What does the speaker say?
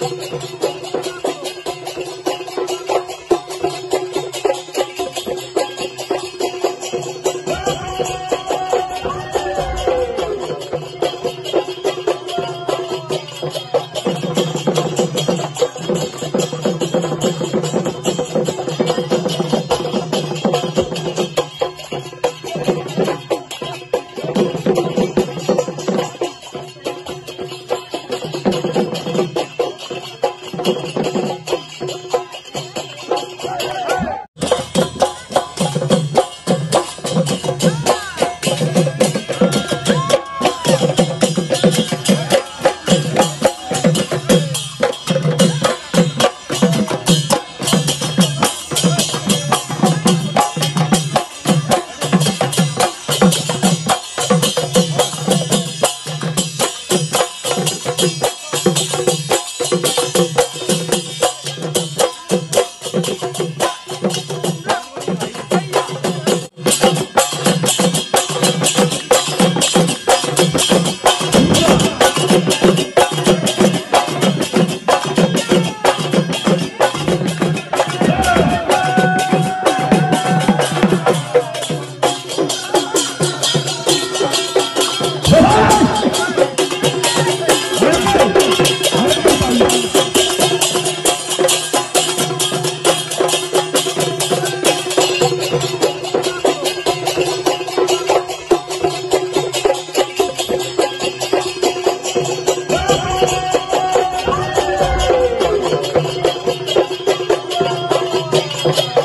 Thank You.